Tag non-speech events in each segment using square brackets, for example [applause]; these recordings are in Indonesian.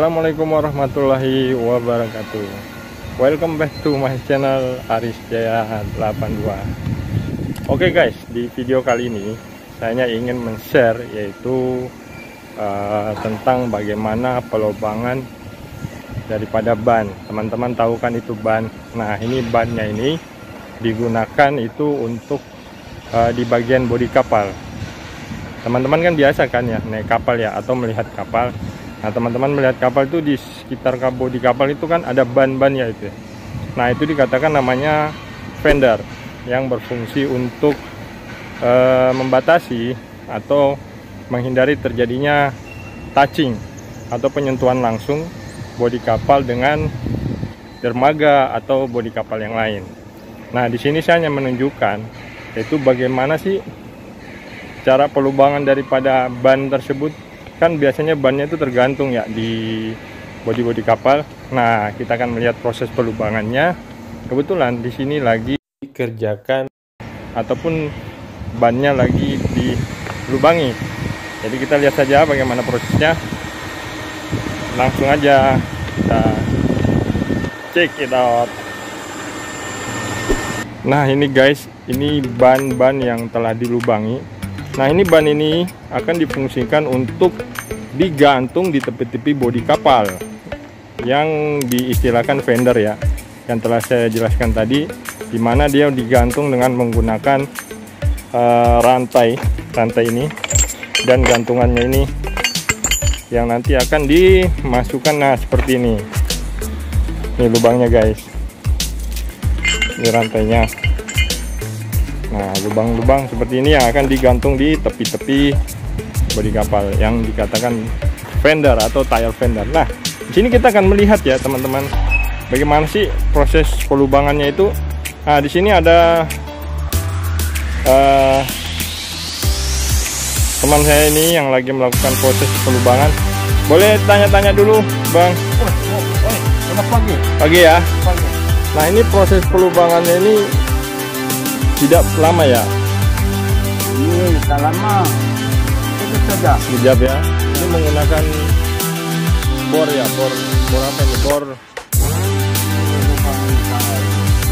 Assalamualaikum warahmatullahi wabarakatuh. Welcome back to my channel Aris Jaya 82 Oke okay guys, di video kali ini Saya ingin men-share yaitu uh, Tentang bagaimana pelobangan Daripada ban. Teman-teman tahu kan itu ban? Nah ini bannya ini Digunakan itu untuk uh, Di bagian bodi kapal. Teman-teman kan biasa kan ya Naik kapal ya atau melihat kapal Nah teman-teman melihat kapal itu di sekitar kabo di kapal itu kan ada ban-ban ya itu. Nah itu dikatakan namanya fender yang berfungsi untuk e, membatasi atau menghindari terjadinya touching atau penyentuhan langsung bodi kapal dengan dermaga atau bodi kapal yang lain. Nah di sini saya hanya menunjukkan yaitu bagaimana sih cara pelubangan daripada ban tersebut kan biasanya bannya itu tergantung ya di bodi-bodi kapal. Nah, kita akan melihat proses pelubangannya. Kebetulan di sini lagi dikerjakan ataupun bannya lagi dilubangi. Jadi kita lihat saja bagaimana prosesnya. Langsung aja kita check it out. Nah, ini guys, ini ban-ban yang telah dilubangi Nah ini ban ini akan difungsikan untuk digantung di tepi-tepi bodi kapal yang diistilahkan fender ya yang telah saya jelaskan tadi di mana dia digantung dengan menggunakan uh, rantai rantai ini dan gantungannya ini yang nanti akan dimasukkan. Nah seperti ini. Ini lubangnya guys. Ini rantainya Nah, lubang-lubang seperti ini yang akan digantung di tepi-tepi bodi kapal yang dikatakan fender atau tire fender. Nah, di sini kita akan melihat ya, teman-teman, bagaimana sih proses pelubangannya itu. Nah, di sini ada uh, teman saya ini yang lagi melakukan proses pelubangan. Boleh tanya-tanya dulu, Bang? Oh, oh, oh, pagi. Pagi ya? Pagi. Nah, ini proses pelubangannya ini tidak lama ya? Ini tidak lama. Itu saja. Sekejap ya. Ini menggunakan bor ya, bor bor apa ini? Bor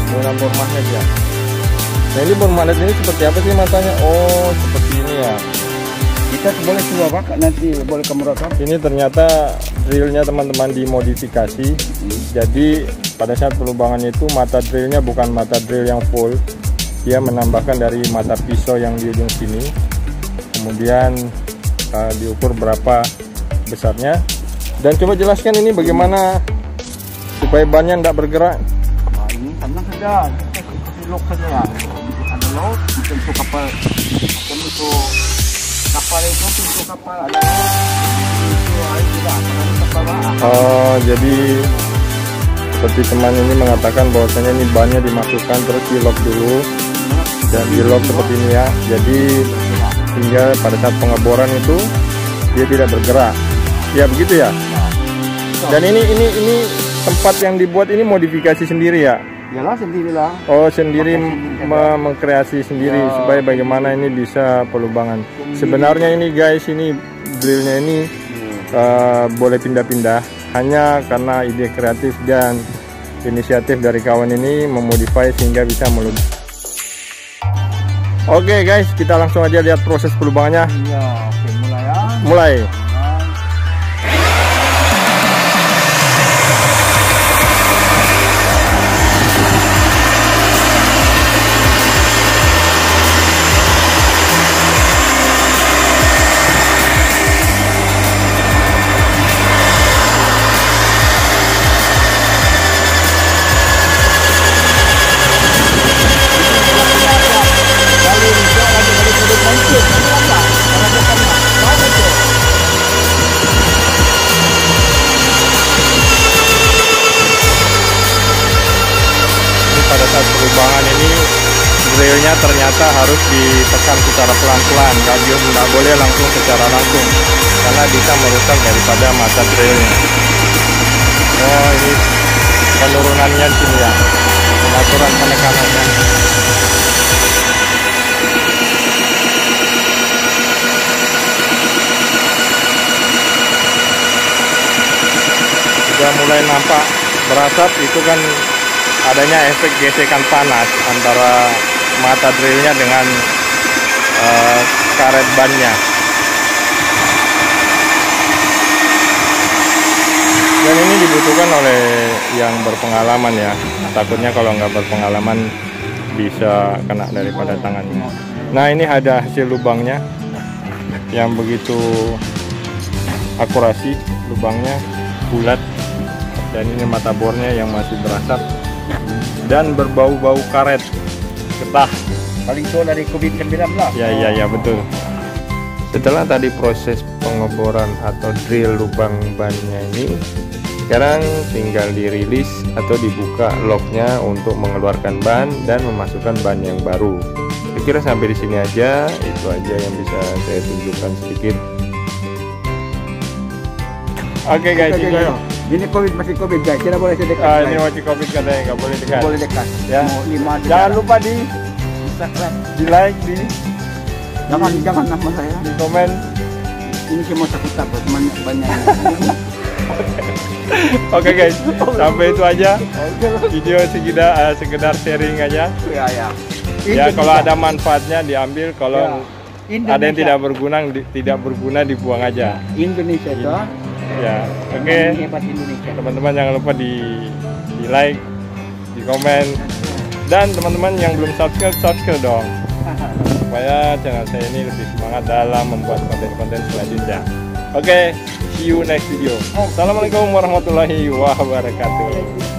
menggunakan bor magnet ya. Nah ini bor magnet ini seperti apa sih matanya? Oh seperti ini ya. Kita boleh coba pak nanti boleh kamu rekam. Ini ternyata drillnya teman-teman dimodifikasi. Hmm. Jadi pada saat pelubangannya itu mata drillnya bukan mata drill yang full, dia menambahkan dari mata pisau yang di ujung sini. Kemudian uh, diukur berapa besarnya. Dan coba jelaskan ini bagaimana supaya bannya tidak bergerak. Nah, ini saja saja ya. Ada kapal kapal itu pintu kapal ada oh jadi seperti teman ini mengatakan bahwasanya ini bannya dimasukkan terus di lock dulu dan di lock seperti ini ya jadi hingga pada saat pengeboran itu dia tidak bergerak ya begitu ya dan ini ini ini tempat yang dibuat ini modifikasi sendiri ya Yalah sendirilah. Oh sendiri mengkreasi sendiri ya. supaya bagaimana ini bisa pelubangan. Sebenarnya ini guys ini drillnya ini hmm. uh, boleh pindah-pindah hanya karena ide kreatif dan inisiatif dari kawan ini memodify sehingga bisa melubang Oke okay, guys, kita langsung aja lihat proses pelubangannya. Iya, oke mulai ya. Mulai. perubahan ternyata harus ditekan secara pelan-pelan. Nggak boleh langsung secara langsung karena bisa merusak daripada mata drillnya oh ini penurunannya sini ya. Pengaturan penekanannya. Mulai nampak berasap itu kan adanya efek gesekan panas antara mata drillnya dengan uh, karet bannya. Dan ini dibutuhkan oleh yang berpengalaman ya. Takutnya kalau nggak berpengalaman bisa kena daripada tangannya. Nah ini ada hasil lubangnya yang begitu akurasi lubangnya bulat. Dan ini mata bornya yang masih berasap dan berbau-bau karet getah paling tua dari COVID-19 ya ya ya betul. Setelah tadi proses pengeboran atau drill lubang bannya ini sekarang tinggal dirilis atau dibuka locknya untuk mengeluarkan ban dan memasukkan ban yang baru. Saya kira sampai di sini aja itu aja yang bisa saya tunjukkan sedikit. Oke okay, guys okay, ini, covid masih covid guys. Tidak boleh sedekat ah, ini masih covid katanya nggak boleh dekat. Boleh dekat. Ya. Lima jangan lupa di subscribe. di like di jangan di, jangan nama saya. di komen. Ini semua sakit takut banyak. [laughs] Oke okay guys, sampai itu aja. Video sekedar uh, sekedar sharing aja. Ya ya. Ya kalau ada manfaatnya diambil, kalau ya. ada yang tidak berguna di, tidak berguna dibuang aja. Indonesia itu. Ya, oke. Okay. Teman-teman jangan lupa di di like, di komen, dan teman-teman yang belum subscribe subscribe dong supaya channel saya ini lebih semangat dalam membuat konten-konten selanjutnya. Oke, okay, see you next video. Assalamualaikum warahmatullahi wabarakatuh.